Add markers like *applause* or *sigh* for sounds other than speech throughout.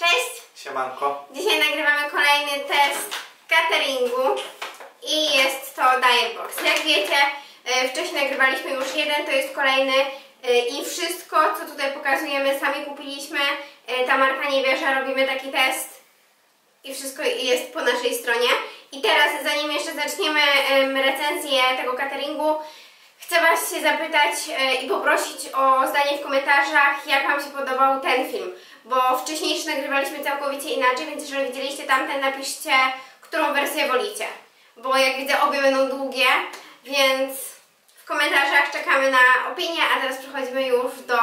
Cześć! Siemanko. Dzisiaj nagrywamy kolejny test cateringu i jest to Diet Box. Jak wiecie, e, wcześniej nagrywaliśmy już jeden, to jest kolejny e, i wszystko, co tutaj pokazujemy, sami kupiliśmy. E, Ta marka nie wie, że robimy taki test i wszystko jest po naszej stronie. I teraz, zanim jeszcze zaczniemy em, recenzję tego cateringu, chcę Was się zapytać e, i poprosić o zdanie w komentarzach, jak Wam się podobał ten film, bo wcześniejszy nagrywaliśmy całkowicie inaczej, więc jeżeli widzieliście tamten, napiszcie, którą wersję wolicie, bo jak widzę, obie będą długie, więc w komentarzach czekamy na opinię, a teraz przechodzimy już do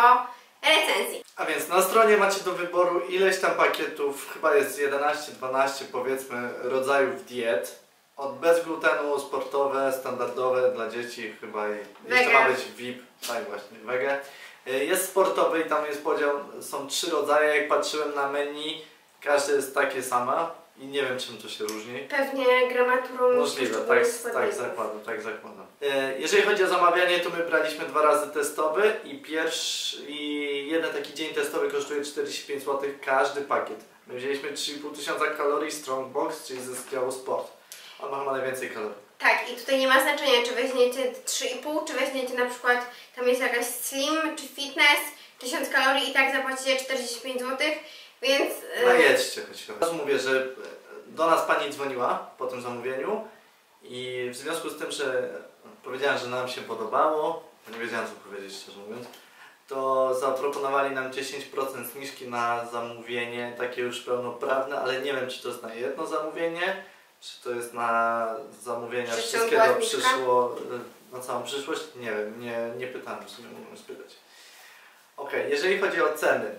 recenzji. A więc na stronie macie do wyboru ileś tam pakietów, chyba jest 11-12 powiedzmy rodzajów diet. Od bez glutenu, sportowe, standardowe dla dzieci chyba i jeszcze ma być VIP, tak właśnie, wege. Y, Jest sportowy i tam jest podział, są trzy rodzaje, jak patrzyłem na menu, każde jest takie sama i nie wiem czym to się różni. Pewnie gramaturą Możliwe, tak, tak zakładam, tak zakładam. E, Jeżeli chodzi o zamawianie, to my braliśmy dwa razy testowy i pierwszy i jeden taki dzień testowy kosztuje 45 zł każdy pakiet. My wzięliśmy 3,5 tysiąca kalorii Strongbox, czyli ze składu Sport. On ma chyba najwięcej kalorii. Tak, i tutaj nie ma znaczenia, czy weźmiecie 3,5, czy weźmiecie na przykład, tam jest jakaś slim, czy fitness, 1000 kalorii i tak zapłacicie 45 zł, więc... e, No jedźcie choć raz. Mówię, że e, do nas pani dzwoniła po tym zamówieniu i w związku z tym, że powiedziałem, że nam się podobało, nie wiedziałem co powiedzieć szczerze mówiąc, to zaproponowali nam 10% zniżki na zamówienie, takie już pełnoprawne, ale nie wiem czy to jest na jedno zamówienie, czy to jest na zamówienia wszystkiego zniżka? przyszło e, na całą przyszłość? Nie wiem, nie, nie pytałem, w sumie mógłbym spytać. Okej, jeżeli chodzi o ceny,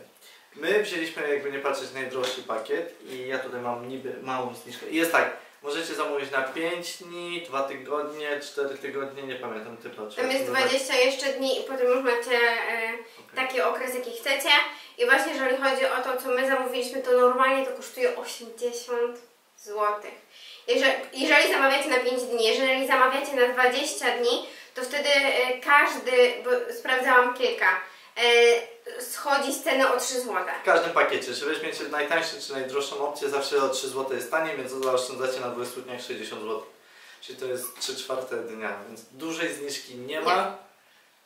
My wzięliśmy, jakby nie patrzeć, najdroższy pakiet i ja tutaj mam niby małą zniżkę. I jest tak, możecie zamówić na 5 dni, 2 tygodnie, 4 tygodnie, nie pamiętam typu. Tam jest 20 jeszcze dni i potem już macie e, taki okres, jaki chcecie. I właśnie jeżeli chodzi o to, co my zamówiliśmy, to normalnie to kosztuje 80 zł. Jeżeli, jeżeli zamawiacie na 5 dni, jeżeli zamawiacie na 20 dni, to wtedy e, każdy, bo sprawdzałam kilka, e, schodzi z ceny o 3 zł. W każdym pakiecie, czy weźmiecie najtańszy czy najdroższą opcję, zawsze o 3 zł jest taniej, więc zaoszczędzacie na 20 dniach 60 zł. Czyli to jest 3 czwarte dnia, więc dużej zniżki nie ma. Nie.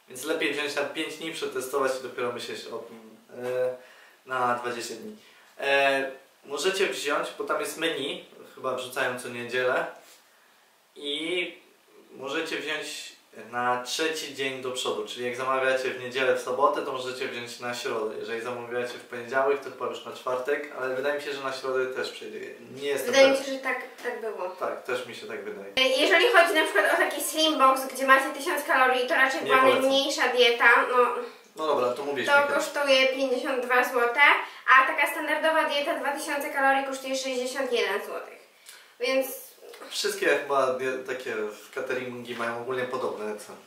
Więc lepiej wziąć na 5 dni, przetestować i dopiero myśleć o tym e, na 20 dni. E, możecie wziąć, bo tam jest menu, chyba wrzucają co niedzielę i możecie wziąć na trzeci dzień do przodu, czyli jak zamawiacie w niedzielę, w sobotę, to możecie wziąć na środę. Jeżeli zamawiacie w poniedziałek, to chyba już na czwartek, ale wydaje mi się, że na środę też przejdzie. Nie jestem Wydaje mi się, że tak, tak było. Tak, też mi się tak wydaje. Jeżeli chodzi na przykład o taki slim box, gdzie macie 1000 kalorii, to raczej Nie była polecam. najmniejsza dieta, no No dobra, to mówisz to kosztuje 52 zł, a taka standardowa dieta 2000 kalorii kosztuje 61 zł. Więc, Wszystkie chyba takie cateringi mają ogólnie podobne ceny.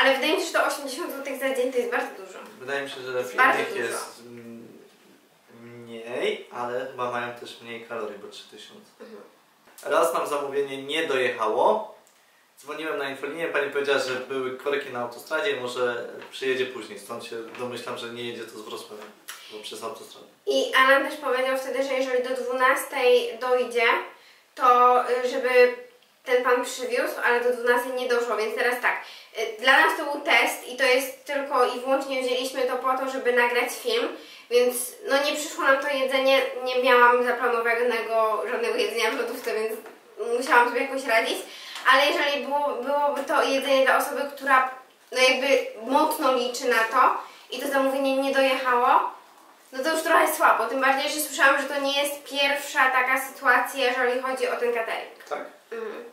ale wydaje mi się, że to 80 zł za dzień to jest bardzo dużo. Wydaje mi się, że w innych jest mniej, ale chyba mają też mniej kalorii, bo 3000. Mhm. Raz nam zamówienie nie dojechało. Dzwoniłem na infolinię, pani powiedziała, że były korki na autostradzie i może przyjedzie później. Stąd się domyślam, że nie jedzie to z Wrocławia, bo przez autostradę. I Alan też powiedział wtedy, że jeżeli do 12 dojdzie, to y, żeby ten pan przywiózł, ale do 12 nie doszło, więc teraz tak. y, Dla nas to był test i to jest tylko i wyłącznie wzięliśmy to po to, żeby nagrać film, więc no nie przyszło nam to jedzenie, nie miałam zaplanowanego żadnego jedzenia w lodówce, więc musiałam sobie jakoś radzić, ale jeżeli było, byłoby to jedzenie dla osoby, która no jakby mocno liczy na to i to zamówienie nie dojechało, no to już trochę słabo, tym bardziej, że słyszałam, że to nie jest pierwsza taka sytuacja, jeżeli chodzi o ten catering. Tak? Mhm.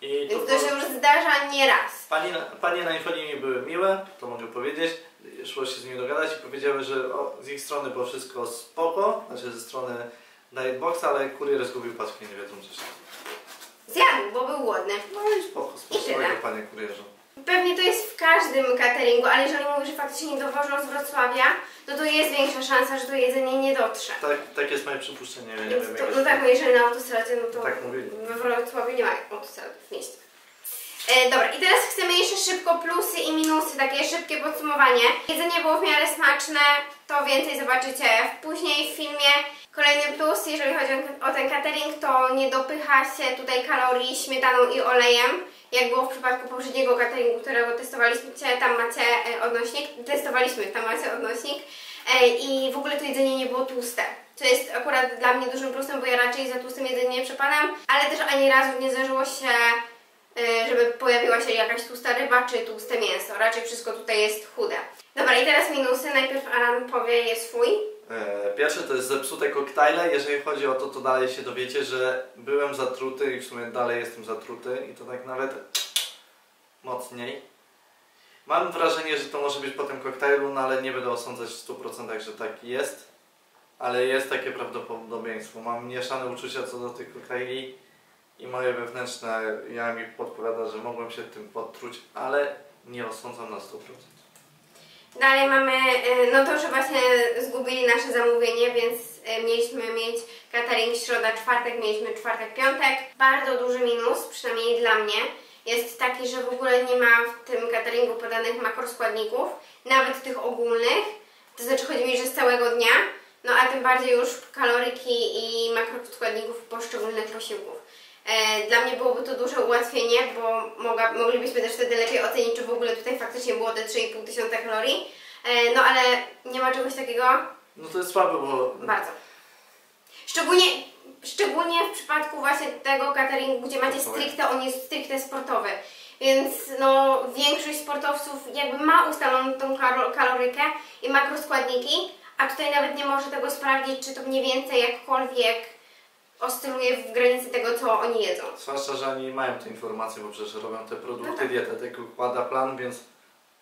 I Więc to się już zdarza nieraz. Panie, panie na infolinii były miłe, to mogę powiedzieć. Szło się z nimi dogadać i powiedziały, że o, z ich strony było wszystko spoko, znaczy ze strony Dietboxa, ale kurier zgubił paczkę, nie wiedzą co się Zjadł, bo był głodny. No i spoko, I spoko panie kurierze. Pewnie to jest w każdym cateringu, ale jeżeli mówisz, że faktycznie nie dowożą z Wrocławia, no to jest większa szansa, że to jedzenie nie dotrze. Tak, tak jest moje przypuszczenie, nie wiem to, no tak, no jeżeli na autostradzie, no to Tak we Wrocławiu nie ma autostrady w mieście. E, dobra, i teraz chcemy jeszcze szybko plusy i minusy, takie szybkie podsumowanie. Jedzenie było w miarę smaczne, to więcej zobaczycie w później w filmie. Kolejny plus, jeżeli chodzi o ten catering, to nie dopycha się tutaj kalorii śmietaną i olejem, jak było w przypadku poprzedniego cateringu, którego testowaliśmy, tam macie e, odnośnik, testowaliśmy, tam macie odnośnik e, i w ogóle to jedzenie nie było tłuste. Co jest akurat dla mnie dużym plusem, bo ja raczej za tłustym jedzeniem nie przepadam, ale też ani razu nie zdarzyło się, e, żeby pojawiła się jakaś tłusta ryba czy tłuste mięso. Raczej wszystko tutaj jest chude. Dobra, i teraz minusy. Najpierw Alan powie je swój. E, Pierwsze to jest zepsute koktajle. Jeżeli chodzi o to, to dalej się dowiecie, że byłem zatruty i w sumie dalej jestem zatruty i to tak nawet mocniej. Mam wrażenie, że to może być po tym koktajlu, no ale nie będę osądzać w 100%, że tak jest. Ale jest takie prawdopodobieństwo. Mam mieszane uczucia co do tych koktajli i moje wewnętrzne ja mi podpowiada, że mogłem się tym podtruć, ale nie osądzam na 100%. Dalej mamy, y, no to, że właśnie zgubili nasze zamówienie, więc y, mieliśmy mieć catering środa, czwartek, mieliśmy czwartek, piątek. Bardzo duży minus, przynajmniej dla mnie, jest taki, że w ogóle nie ma w tym cateringu podanych makroskładników, nawet tych ogólnych, to znaczy chodzi mi, że z całego dnia, no a tym bardziej już kaloryki i makroskładników poszczególnych posiłków. E, Dla mnie byłoby to duże ułatwienie, bo mogła, moglibyśmy też wtedy lepiej ocenić, czy w ogóle tutaj faktycznie było te 3,5 tysiąca kalorii. E, No ale nie ma czegoś takiego No to jest słabe, bo bardzo. Szczególnie, szczególnie w przypadku właśnie tego cateringu, gdzie macie stricte, on jest stricte sportowy. Więc no, większość sportowców jakby ma ustaloną tą kalorykę i makroskładniki, a tutaj nawet nie może tego sprawdzić, czy to mniej więcej jakkolwiek oscyluje w granicy tego, co oni jedzą. Zwłaszcza, że oni mają te informacje, bo przecież robią te produkty, No tak. dietetyk układa plan, więc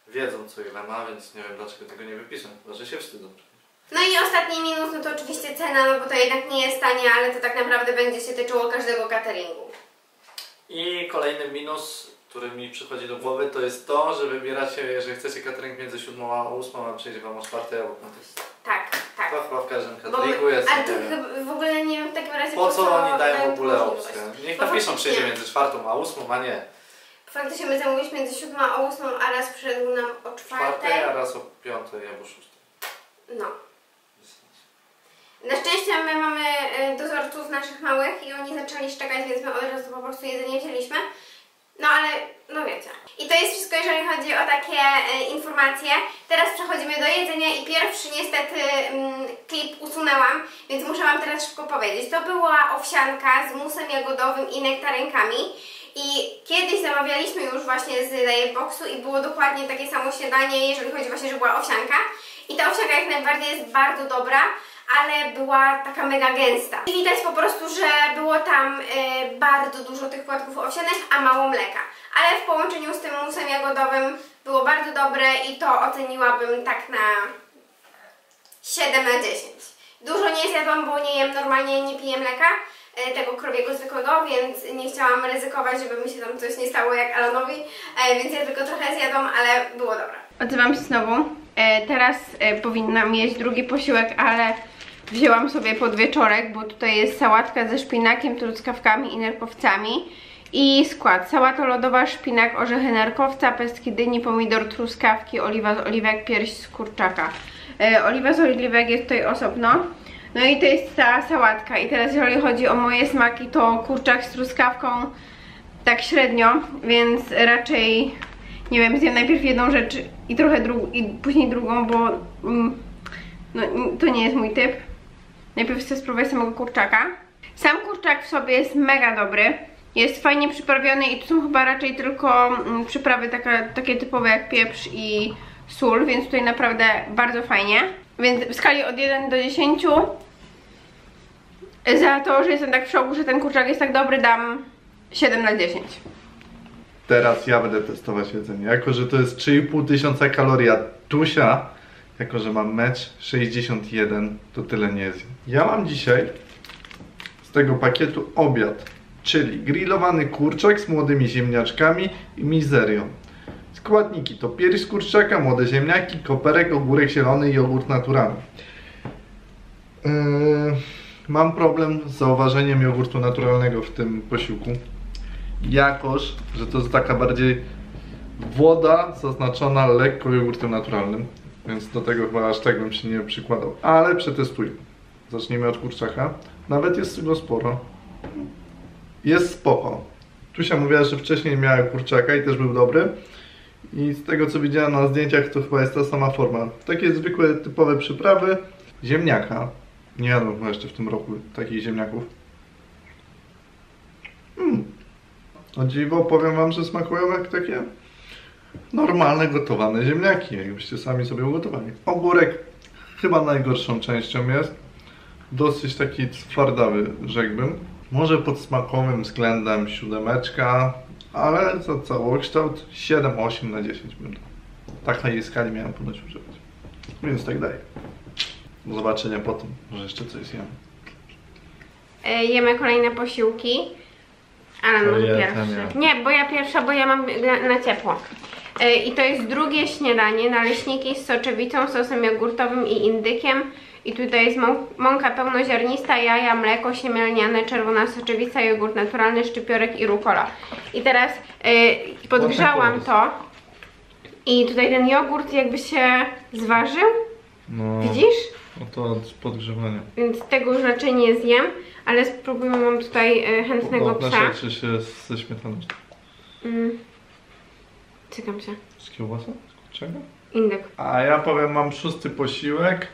wiedzą co ile ma, więc nie wiem dlaczego tego nie wypiszę, chyba że się wstydzą. No i ostatni minus, no to oczywiście cena, no bo to jednak nie jest tanie, ale to tak naprawdę będzie się tyczyło każdego cateringu. I kolejny minus, który mi przychodzi do głowy, to jest to, że wybieracie, jeżeli chcecie catering między 7 a 8, a przyjdzie wam o 4 albo 5. Tak, tak. Chyba w każdym jest. ale to chyba w ogóle nie wiem w takim razie Po co oni dają w ogóle opcję? Niech napiszą przyjdzie między 4 a 8, a nie. Faktycznie my zamówiliśmy między 7 a 8, a raz przyszedł nam o 4. 4, a raz o 5 albo 6. No. Na szczęście my mamy e, dozorców naszych małych i oni zaczęli szczekać, więc my od razu po prostu jedzenie wzięliśmy. No ale, no wiecie. I to jest wszystko, jeżeli chodzi o takie e, informacje. Teraz przechodzimy do jedzenia i pierwszy niestety mm, klip usunęłam, więc muszę Wam teraz szybko powiedzieć. To była owsianka z musem jagodowym i nektarynkami. I kiedyś zamawialiśmy już właśnie z Dietboxu i było dokładnie takie samo śniadanie, jeżeli chodzi właśnie, że była owsianka. I ta owsianka jak najbardziej jest bardzo dobra, ale była taka mega gęsta. I widać po prostu, że było tam e, bardzo dużo tych płatków owsianych, a mało mleka. Ale w połączeniu z tym musem jagodowym było bardzo dobre i to oceniłabym tak na 7 na 10. Dużo nie zjadłam, bo nie jem normalnie, nie piję mleka e, tego krowiego zwykłego, więc nie chciałam ryzykować, żeby mi się tam coś nie stało jak Alanowi, e, więc ja tylko trochę zjadłam, ale było dobre. Odzywam się znowu. E, teraz powinnam jeść drugi posiłek, ale wzięłam sobie podwieczorek, bo tutaj jest sałatka ze szpinakiem, truskawkami i nerkowcami. I skład. Sałata lodowa, szpinak, orzechy nerkowca, pestki dyni, pomidor, truskawki, oliwa z oliwek, pierś z kurczaka. E, oliwa z oliwek jest tutaj osobno. No i to jest ta sałatka. I teraz jeżeli chodzi o moje smaki, to kurczak z truskawką tak średnio, więc raczej nie wiem, zjem najpierw jedną rzecz i trochę drugą, i później drugą, bo mm, no, to nie jest mój typ. Najpierw chcę spróbować samego kurczaka. Sam kurczak w sobie jest mega dobry. Jest fajnie przyprawiony i tu są chyba raczej tylko mm, przyprawy taka, takie typowe jak pieprz i sól, więc tutaj naprawdę bardzo fajnie. Więc w skali od 1 do 10 za to, że jestem tak w szoku, że ten kurczak jest tak dobry, dam 7 na 10. Teraz ja będę testować jedzenie. Jako, że to jest 3,5 tysiąca kalorii, a Tusia, jako, że mam mecz 61, to tyle nie jest. Ja mam dzisiaj z tego pakietu obiad, czyli grillowany kurczak z młodymi ziemniaczkami i mizerią. Składniki to pierś z kurczaka, młode ziemniaki, koperek, ogórek zielony i jogurt naturalny. Yy, mam problem z zauważeniem jogurtu naturalnego w tym posiłku jakoż, że to jest taka bardziej woda zaznaczona lekko jogurtem naturalnym, więc do tego chyba aż tak bym się nie przykładał, ale przetestuję. Zacznijmy od kurczaka. Nawet jest tego sporo. Jest spoko. Tusia mówiła, że wcześniej miała kurczaka i też był dobry. I z tego co widziałem na zdjęciach to chyba jest ta sama forma. Takie zwykłe, typowe przyprawy. Ziemniaka. Nie jadłem chyba jeszcze w tym roku takich ziemniaków. Mm. O dziwo, powiem wam, że smakują jak takie normalne gotowane ziemniaki, jakbyście sami sobie ugotowali. Ogórek chyba najgorszą częścią jest. Dosyć taki twardawy, rzekłbym. Może pod smakowym względem siódemeczka, ale za całokształt 7-8 na 10 bym dał. Tak na jej skali miałem ponoć używać. Więc tak daję. Do zobaczenia potem, może jeszcze coś zjem. E, jemy kolejne posiłki. Ale To może ja pierwszy. ja. Nie, bo ja pierwsza, bo ja mam na, na ciepło. E, I to jest drugie śniadanie, naleśniki z soczewicą, sosem jogurtowym i indykiem. I tutaj jest mą mąka pełnoziarnista, jaja, mleko siemielniane, czerwona soczewica, jogurt naturalny, szczypiorek i rukola. I teraz e, podgrzałam to. I tutaj ten jogurt jakby się zważył, No, widzisz? No to od podgrzewania. Więc tego już raczej nie zjem, ale spróbujmy, mam tutaj e, chętnego Podobne psa. rzeczy się ze śmietaną. Mm. Cykam się. Z kiełbasą? Z kurczaka? Indyk. A ja powiem, mam szósty posiłek.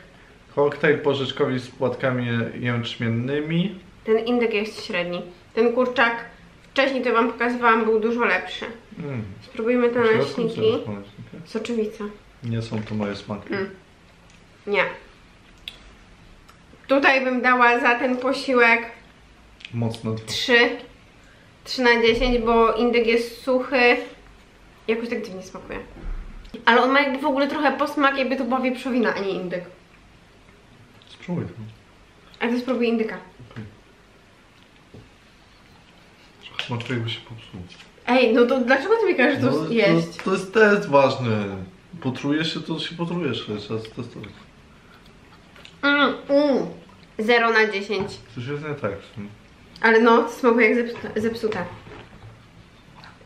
Koktajl porzeczkowy z płatkami jęczmiennymi. Ten indyk jest średni. Ten kurczak, wcześniej to wam pokazywałam, był dużo lepszy. Mm. Spróbujmy te środku naleśniki? Soczewica. Nie są to moje smaki. Mm. Nie. Tutaj bym dała za ten posiłek Mocno dwa. 3. 3 na 10, bo indyk jest suchy. Jakoś tak dziwnie smakuje. Ale on ma jakby w ogóle trochę posmak, jakby to była wieprzowina, a nie indyk. Spróbuj to. A ty spróbuj indyka. Smaczuje jakby się popsuł. Ej, no to dlaczego ty mi każesz to No, jeść? To, to jest test ważny. Potrujesz się, to się potrujesz, trzeba testować. Mm, mm. 0 na 10. Coś jest nie tak. Ale no, smakuje jak zepsute. zepsute.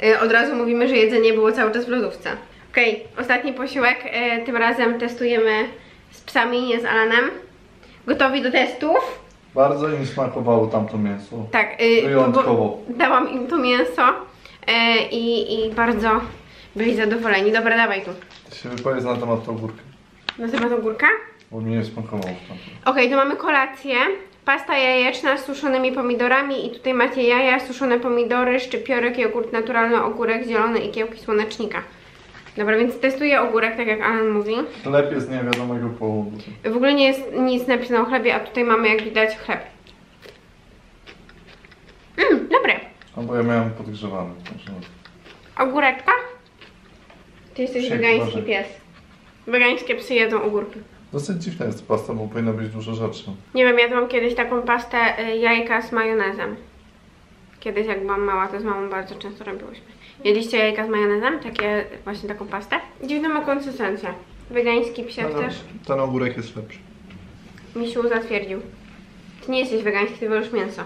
Y, Od razu mówimy, że jedzenie było cały czas w lodówce. Okej, ostatni posiłek. y, Tym razem testujemy z psami, nie z Alanem. Gotowi do testów? Bardzo im smakowało tamto mięso. Tak, y, Wyjątkowo. dałam im to mięso y, i, i bardzo byli zadowoleni. Dobra, dawaj tu. Ty się wypowiedz na temat ogórka. Na temat ogórka? Bo mi nie smakowało. Okej, to mamy kolację. Pasta jajeczna z suszonymi pomidorami i tutaj macie jaja, suszone pomidory, szczypiorek, jogurt naturalny, ogórek zielony i kiełki słonecznika. Dobra, więc testuję ogórek, tak jak Alan mówi. Chleb jest niewiadomego powodu. W ogóle nie jest nic napisane o chlebie, a tutaj mamy jak widać chleb. Mmm, dobre. Albo ja miałem podgrzewany. Także... Ogóreczka? Ty jesteś wegański pies. Wegańskie psy jedzą ogórki. Dosyć dziwna jest pasta, bo powinno być dużo rzeczy. Nie wiem, jadłam kiedyś taką pastę y, jajka z majonezem. Kiedyś jak byłam mała, to z mamą bardzo często robiłyśmy. Jedliście jajka z majonezem? Takie, właśnie taką pastę? Dziwna ma konsystencję. Wegański psiak Ale też. ten ogórek jest lepszy. Misiu zatwierdził. Ty nie jesteś wegański, ty wolisz mięso.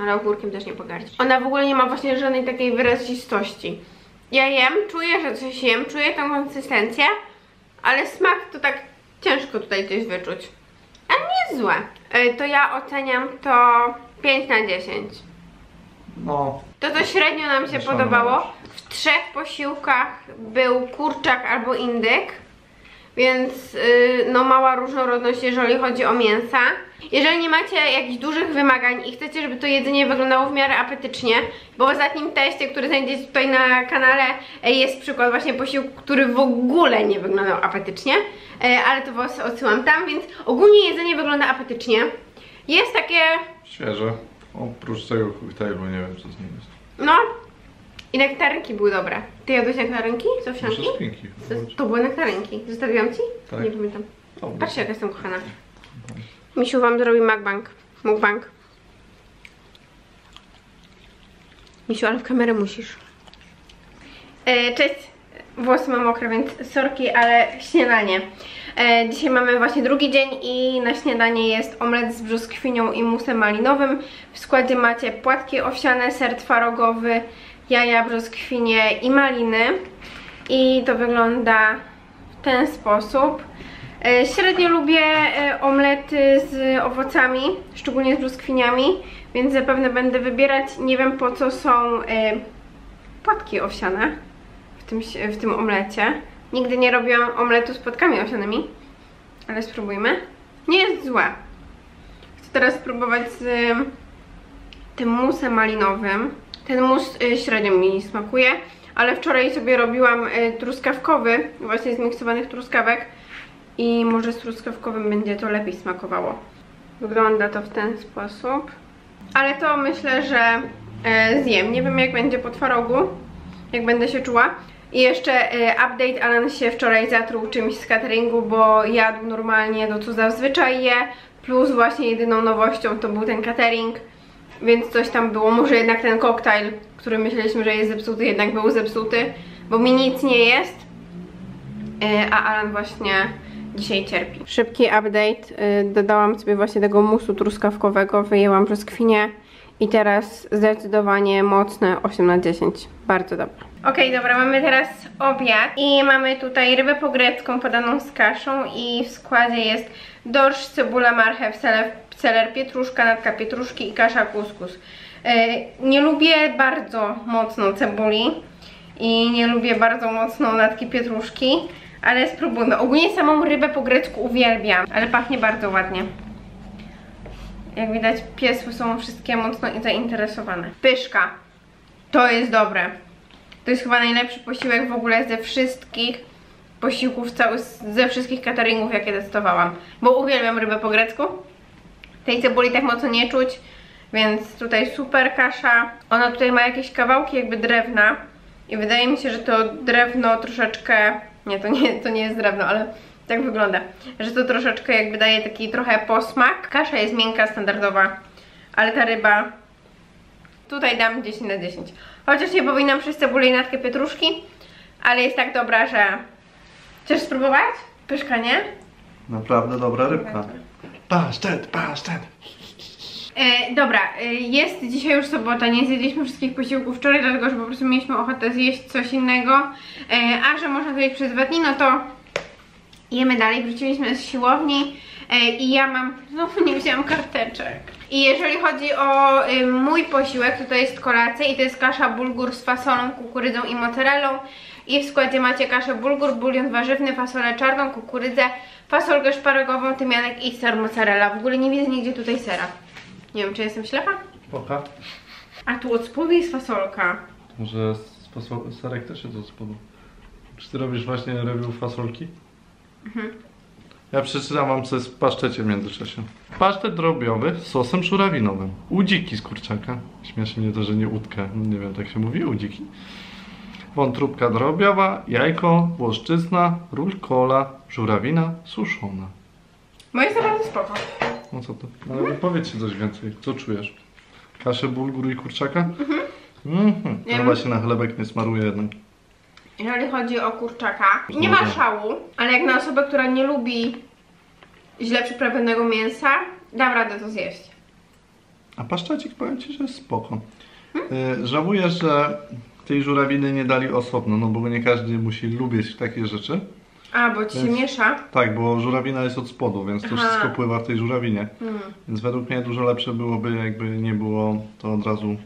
Ale ogórkiem też nie pogardzisz. Ona w ogóle nie ma właśnie żadnej takiej wyrazistości. Ja jem, czuję, że coś jem, czuję tą konsystencję, ale smak to tak ciężko tutaj coś wyczuć. A nie złe. Y, To ja oceniam to 5 na 10. No, To to średnio nam się podobało. W trzech posiłkach był kurczak albo indyk, więc yy, no mała różnorodność, jeżeli chodzi o mięsa. Jeżeli nie macie jakichś dużych wymagań i chcecie, żeby to jedzenie wyglądało w miarę apetycznie, bo w ostatnim teście, który znajdziecie tutaj na kanale, e, jest przykład właśnie posiłku, który w ogóle nie wyglądał apetycznie, e, ale to was odsyłam tam, więc ogólnie jedzenie wygląda apetycznie. Jest takie świeże. Oprócz tego koktajlu nie wiem co z nim jest. No. I nektarynki były dobre. Ty jadłeś nektarynki z owsianki? Spinki. To, to były nektarynki. Zostawiłam ci? Tak. Nie pamiętam. Patrzcie jak jestem kochana. Misiu wam zrobi mukbang. Mukbang. Misiu, ale w kamerę musisz. E, cześć. Włosy mam mokre, więc sorki, ale śniadanie. E, dzisiaj mamy właśnie drugi dzień i na śniadanie jest omlet z brzoskwinią i musem malinowym. W składzie macie płatki owsiane, ser twarogowy, jaja, brzoskwinie i maliny. I to wygląda w ten sposób. E, Średnio lubię e, omlety z owocami, szczególnie z brzoskwiniami, więc zapewne będę wybierać. Nie wiem po co są e, płatki owsiane w tym, w tym omlecie. Nigdy nie robiłam omletu z płatkami owsianymi, ale spróbujmy. Nie jest złe. Chcę teraz spróbować z tym musem malinowym. Ten mus średnio mi smakuje, ale wczoraj sobie robiłam truskawkowy, właśnie z miksowanych truskawek i może z truskawkowym będzie to lepiej smakowało. Wygląda to w ten sposób. Ale to myślę, że y, zjem. Nie wiem jak będzie po twarogu, jak będę się czuła. I jeszcze y, update, Alan się wczoraj zatruł czymś z cateringu, bo jadł normalnie to co zazwyczaj je, plus właśnie jedyną nowością to był ten catering. Więc coś tam było, może jednak ten koktajl, który myśleliśmy, że jest zepsuty, jednak był zepsuty, bo mi nic nie jest, E, a Alan właśnie dzisiaj cierpi. Szybki update, e, dodałam sobie właśnie tego musu truskawkowego, wyjęłam brzoskwinię i teraz zdecydowanie mocne 8 na 10, bardzo dobre. Okej, dobra, mamy teraz obiad i mamy tutaj rybę po grecką podaną z kaszą i w składzie jest dorsz, cebula, marchew, seler, seler pietruszka, natka pietruszki i kasza kuskus. E, Nie lubię bardzo mocno cebuli i nie lubię bardzo mocno natki pietruszki, ale spróbujmy. Ogólnie samą rybę po grecku uwielbiam, ale pachnie bardzo ładnie. Jak widać piesły są wszystkie mocno zainteresowane. Pyszka. To jest dobre. To jest chyba najlepszy posiłek w ogóle ze wszystkich posiłków, cały, ze wszystkich cateringów jakie testowałam. Bo uwielbiam rybę po grecku. Tej cebuli tak mocno nie czuć, więc tutaj super kasza. Ona tutaj ma jakieś kawałki jakby drewna i wydaje mi się, że to drewno troszeczkę... Nie, to nie, to nie jest drewno, ale tak wygląda. Że to troszeczkę jakby daje taki trochę posmak. Kasza jest miękka, standardowa, ale ta ryba Tutaj dam 10 na 10. Chociaż nie powinnam przez cebulę i natkę pietruszki, ale jest tak dobra, że... Chcesz spróbować? Pyszka, nie? Naprawdę dobra rybka. Pasztet, pasztet. E, dobra, e, jest dzisiaj już sobota, nie zjedliśmy wszystkich posiłków wczoraj, dlatego że po prostu mieliśmy ochotę zjeść coś innego, e, a że można to jeść przez dwa dni, no to jemy dalej, wróciliśmy z siłowni e, i ja mam, *laughs* znowu nie wzięłam karteczek. I jeżeli chodzi o y, mój posiłek, to to jest kolacja i to jest kasza bulgur z fasolą, kukurydzą i mozzarellą i w składzie macie kaszę bulgur, bulion warzywny, fasolę czarną, kukurydzę, fasolkę szparagową, tymianek i ser mozzarella. W ogóle nie widzę nigdzie tutaj sera. Nie wiem, czy jestem ślepa? Poka. A tu od spodu jest fasolka. Może z fasol... serek też jest od spodu. Czy ty robisz właśnie review fasolki? Ja przeczytam wam co jest w pasztecie w międzyczasie. Pasztet drobiowy z sosem żurawinowym. Udziki z kurczaka. Śmieszy mnie to, że nie łódkę. Nie wiem, tak się mówi, udziki. Wątróbka drobiowa, jajko, włoszczyzna, rulkola, żurawina suszona. Bo jest naprawdę spoko. No co to? Ale powiedzcie coś więcej. Co czujesz? Kaszę bulgur i kurczaka? Mhm. Mhm. Ja Chyba bym- się na chlebek nie smaruje jednak. Jeżeli chodzi o kurczaka, nie ma Dobra. szału, ale jak na osobę, która nie lubi źle przyprawionego mięsa, dam radę to zjeść. A paszczecik powiem Ci, że jest spoko. Y, żałuję, że tej żurawiny nie dali osobno, no bo nie każdy musi lubić takie rzeczy. A, bo ci się Więc- miesza. Tak, bo żurawina jest od spodu, więc to Aha. wszystko pływa w tej żurawinie. Hmm. Więc według mnie dużo lepsze byłoby, jakby nie było to od razu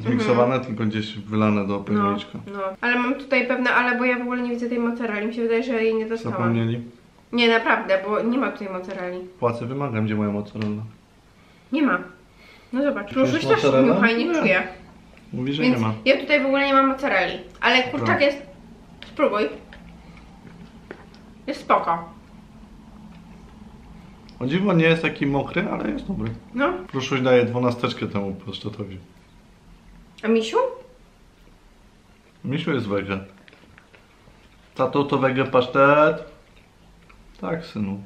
zmiksowane, tylko gdzieś wylane do No, pojemniczka. no. Ale mam tutaj pewne ale, bo ja w ogóle nie widzę tej mozzarelli. Mi się wydaje, że jej nie dostałam. Zapomnieli? Nie, naprawdę, bo nie ma tutaj mozzarelli. Płacę wymagam, gdzie moja mozzarella. Nie ma. No zobacz, Różuś też i nie czuje. Mówi, że Więc nie ma. ja tutaj w ogóle nie mam mozzarelli. Ale kurczak jest... Spróbuj. Jest spoko. O dziwo nie jest taki mokry, ale jest dobry. No. Proszę daje dwunasteczkę temu pasztetowi. A misiu? Misiu jest wege. Tato to wege pasztet? Tak, synu.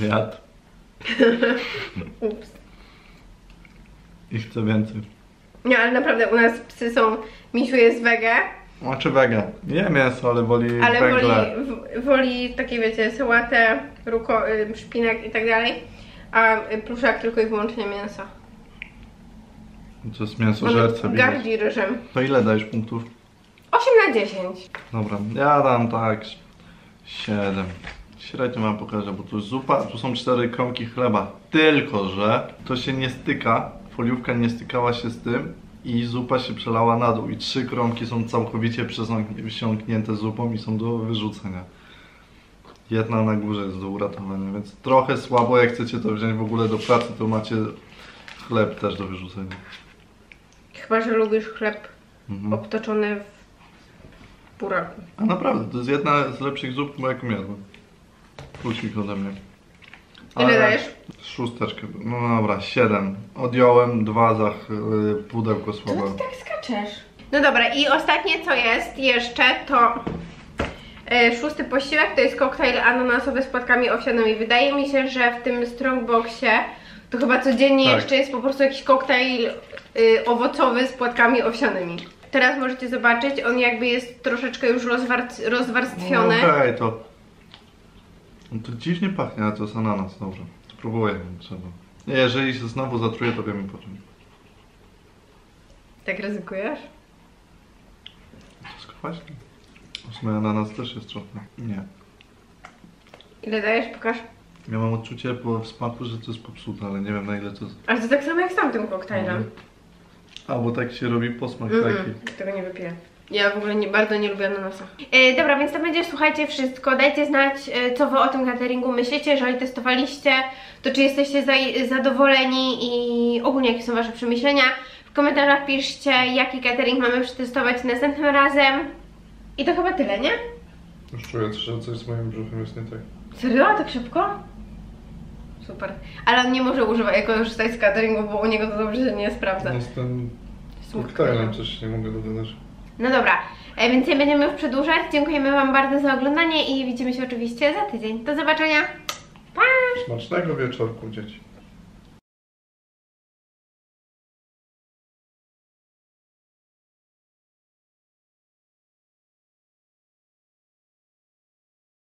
Jadł *laughs* Ups. i chce więcej. Nie, ale naprawdę u nas psy są... Misiu jest wege, Znaczy wege. Nie mięso, ale woli ale woli, w, woli takie wiecie, sałatę, ruko, y, szpinak i tak dalej. A y, pluszak tylko i wyłącznie mięsa. To jest mięso żerce, widać. gardzi ryżem. To ile dajesz punktów? 8 na 10. Dobra, ja dam tak 7. Średnio wam pokażę, bo tu jest zupa, tu są cztery kromki chleba. Tylko, że to się nie styka, foliówka nie stykała się z tym i zupa się przelała na dół. I trzy kromki są całkowicie przesiąknięte zupą i są do wyrzucenia. Jedna na górze jest do uratowania, więc trochę słabo. Jak chcecie to wziąć w ogóle do pracy, to macie chleb też do wyrzucenia. Chyba, że lubisz chleb Mhm. obtoczony w buraku. A naprawdę, to jest jedna z lepszych zup, jaką jadłem. Plusik ode mnie. Ile dajesz? Szósteczkę. No dobra, siedem. Odjąłem dwa za y, pudełko słabe. tak skaczesz? No dobra, i ostatnie co jest jeszcze to e, szósty posiłek to jest koktajl ananasowy z płatkami owsianymi. Wydaje mi się, że w tym strongboxie to chyba codziennie Tak. jeszcze jest po prostu jakiś koktajl y, owocowy z płatkami owsianymi. Teraz możecie zobaczyć, on jakby jest troszeczkę już rozwar- rozwarstwiony. No Okej, to... No to dziwnie pachnie, ale to jest ananas, dobrze. Spróbuję, trzeba. Nie, jeżeli się znowu zatruję, to wiemy po czym. Tak ryzykujesz? To jest kwaśne. W sumie ananas też jest trochę. Nie. Ile dajesz? Pokaż. Ja mam odczucie po w smaku, że to jest popsute, ale nie wiem na ile to jest. Ale to tak samo jak z tamtym koktajlem. Mhm. A, bo tak się robi posmak Mm taki. -mm, tego nie wypiję. Ja w ogóle nie, bardzo nie lubię ananasa. E, dobra, więc to będzie, słuchajcie, wszystko. Dajcie znać, e, co wy o tym cateringu myślicie, jeżeli testowaliście, to czy jesteście za, zadowoleni i ogólnie jakie są wasze przemyślenia. W komentarzach piszcie, jaki catering mamy przetestować następnym razem. I to chyba tyle, nie? Już czuję, że coś z moim brzuchem jest nie tak. Serio? Tak szybko? Super. Ale on nie może używać, korzystać z cateringu, bo u niego to dobrze się nie sprawdza. No z tym koktajlem coś nie mogę dodać. No dobra, e, więc nie będziemy już przedłużać. Dziękujemy Wam bardzo za oglądanie i widzimy się oczywiście za tydzień. Do zobaczenia. Pa! Smacznego wieczorku, dzieci.